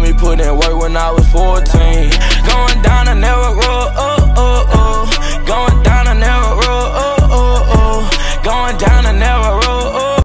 told me put in work when I was 14. Going down, I never roll, oh, oh, oh. Going down, I never roll, oh, oh, oh. Going down, I never roll.